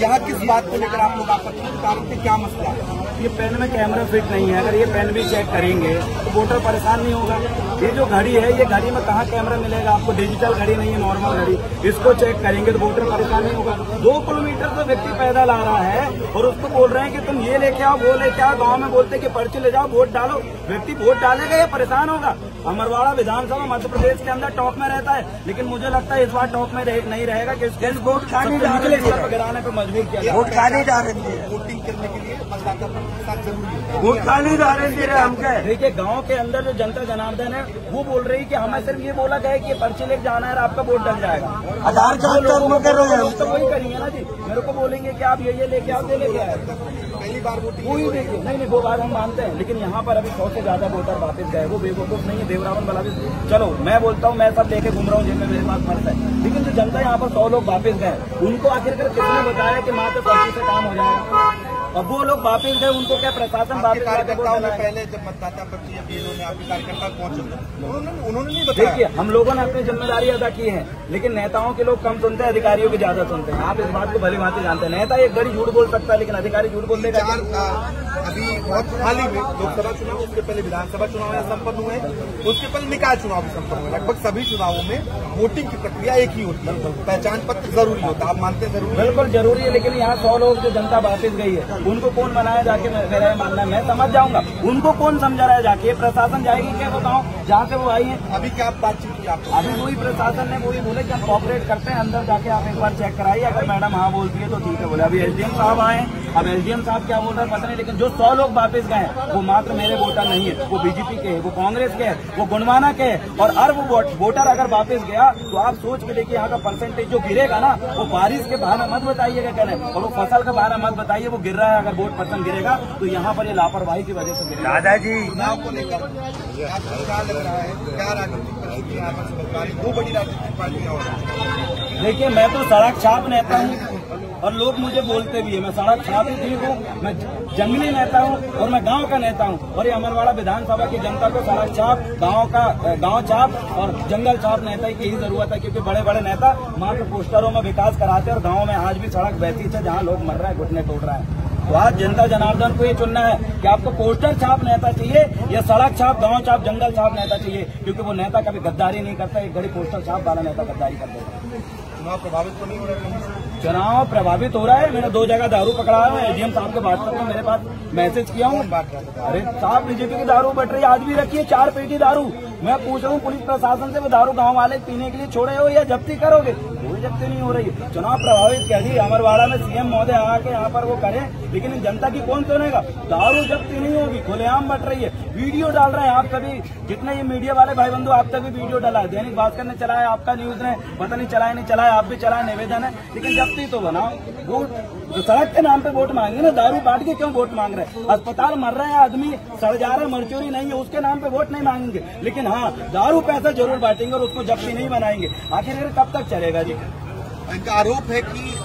यहाँ किस बात को लेकर आप लोग आपत्ति जता रहे थे क्या मसला है? ये पेन में कैमरा फिट नहीं है। अगर ये पेन भी चेक करेंगे तो वोटर परेशान नहीं होगा। ये जो घड़ी है ये घड़ी में कहाँ कैमरा मिलेगा? आपको डिजिटल घड़ी नहीं है नॉर्मल घड़ी। इसको चेक करेंगे तो वोटर परेशान नहीं होगा। दो किलोमीटर तो व्यक्ति पैदल आ रहा है और उसको बोल रहे हैं कि तुम ये लेके आओ वो लेके आओ। गाँव में बोलते कि पर्ची ले जाओ वोट डालो। व्यक्ति वोट डालेगा या परेशान होगा? अमरवाड़ा विधानसभा मध्य प्रदेश के अंदर टॉप में रहता है। लेकिन मुझे लगता है इस बार टॉप में नहीं रहेगा कि वोट गिराने पर मजबूर किया वोट रहे थे वोटिंग करने के लिए मतदाता है वोट खाने जा रहे थे हम क्या? देखिए गाँव के अंदर जो जनता जनार्दन है वो बोल रही है कि हमें सिर्फ़ ये बोला गया कि पर्ची लेके जाना है और आपका वोट डल जाएगा। आधार कार्ड लोगों को कर रहे हैं। तो वही करेंगे ना जी। मेरे को बोलेंगे कि आप ये ये लेके आओ ये लेके आए पहली बार वोटिंग कोई देखिए। नहीं नहीं वो बात हम मानते हैं लेकिन यहाँ पर अभी सौ से ज़्यादा वोटर वापस गए वो बेवकूफ़ नहीं है देवरावन भी चलो मैं बोलता हूँ मैं सब लेके घूम रहा हूँ जिनमें मेरे पास फ़र्ज़ है। लेकिन जो जनता यहाँ पर सौ लोग वापस गए उनको आखिरकार किसने बताया कि मात्र पर्ची से काम हो जाएगा? अब वो लोग वापिस गए उनको क्या प्रशासन वापिस कार्यकर्ताओं ने पहले जब मतदाता पर्ची अभी इन्होंने आपके कार्यकर्ता पहुँचे उन्होंने उन्होंने नहीं बताया। देखिए हम लोगों ने अपनी ज़िम्मेदारी अदा की है लेकिन नेताओं के लोग कम सुनते हैं अधिकारियों की ज़्यादा सुनते हैं। आप इस बात को भली भांति जानते हैं। नेता एक बड़ी झूठ बोल सकता है लेकिन अधिकारी झूठ बोल देगा अभी बहुत हाल ही में लोकसभा चुनाव उसके पहले विधानसभा चुनाव यहाँ संपन्न हुए। उसके पहले निकाय चुनाव भी संपन्न हुए। लगभग सभी चुनावों में वोटिंग की प्रक्रिया एक ही होती है। पहचान पत्र ज़रूरी होता है। आप मानते हैं ज़रूरी? बिल्कुल ज़रूरी है लेकिन यहाँ सौ लोग जो जनता वापस गई है उनको कौन बनाया जाके मेरा मानना है। मैं समझ जाऊँगा। उनको कौन समझा रहा है जाके? प्रशासन जाएगी क्या वो गाँव जहाँ से वो आई है? अभी क्या बातचीत की आप? अभी वही प्रशासन ने वही बोले कि हम कॉपरेट करते हैं। अंदर जाके आप एक बार चेक कराइए। अगर मैडम हाँ बोलती है तो ठीक है बोले। अभी एसडीएम साहब आए हैं। अब एसडीएम साहब क्या बोल रहे हैं पता नहीं लेकिन जो सौ लोग वापस गए हैं वो मात्र मेरे वोटर नहीं है वो बीजेपी के है वो कांग्रेस के है वो गुणवाना के है और अर वो वोट- वोटर अगर वापस गया तो आप सोच के देखिए यहाँ का परसेंटेज जो गिरेगा ना वो बारिश के बहाने मत बताइएगा कह रहे और वो फ़सल का बहाने मत बताइए वो गिर रहा है अगर वोट परसेंट गिरेगा तो यहाँ पर ये लापरवाही की वजह से गिरेगा। दादाजी। देखिए मैं तो सड़क छाप नेता हूँ और लोग मुझे बोलते भी है, मैं सड़क छाप ही ठीक हूँ, मैं जंगली नेता हूँ और मैं गाँव का नेता हूँ। और ये अमरवाड़ा विधानसभा की जनता को सड़क छाप गाँव का गाँव छाप और जंगल छाप नेता की ही ज़रूरत है, क्योंकि बड़े बड़े नेता मात्र पोस्टरों में विकास कराते और गाँव में आज भी सड़क वैसी है जहाँ लोग मर रहे हैं, घुटने टूट रहे हैं। तो आज जनता जनार्दन को ये चुनना है कि आपको पोस्टर छाप नेता चाहिए या सड़क छाप गाँव छाप जंगल छाप नेता चाहिए, क्योंकि वो नेता कभी गद्दारी नहीं करता, एक घड़ी पोस्टर छाप वाला नेता गद्दारी कर देता चुनाव प्रभावित तो नहीं हो रहा चुनाव प्रभावित हो रहा है। मैंने दो जगह दारू पकड़ा है। एडीएम साहब के बात करके मेरे पास मैसेज किया हूँ। अरे, साहब, बीजेपी की दारू बट रही आज भी रखी है चार पेटी दारू। मैं पूछ रहा हूँ, पुलिस प्रशासन से वो दारू गाँव वाले पीने के लिए छोड़े हो या जब्ती करोगे? कोई जब्ती नहीं हो रही। है चुनाव प्रभावित क्या जी अमरवाड़ा में सीएम महोदय आके यहाँ पर वो करे, लेकिन जनता की कौन सुनेगा? दारू जब्ती नहीं होगी। खुलेआम बट रही है। वीडियो डाल रहे हैं आप सभी। जितने ये मीडिया वाले भाई बंधु, आप तक भी वीडियो डाला है। दैनिक भास्कर ने चलाया, आपका न्यूज़ ने। पता नहीं चलाया नहीं चलाया, आप भी चलाए, निवेदन है। लेकिन जब्ती तो बनाओ। वोट सड़क के नाम पे वोट मांगे ना, दारू बांट के क्यों वोट मांग रहे हैं? अस्पताल मर रहे हैं आदमी सड़ जा रहा मरचोरी नहीं है, उसके नाम पे वोट नहीं मांगेंगे। लेकिन हाँ दारू पैसा ज़रूर बांटेंगे और उसको जब्ती नहीं बनाएँगे। आखिर कब तक चलेगा जी? इनका आरोप है कि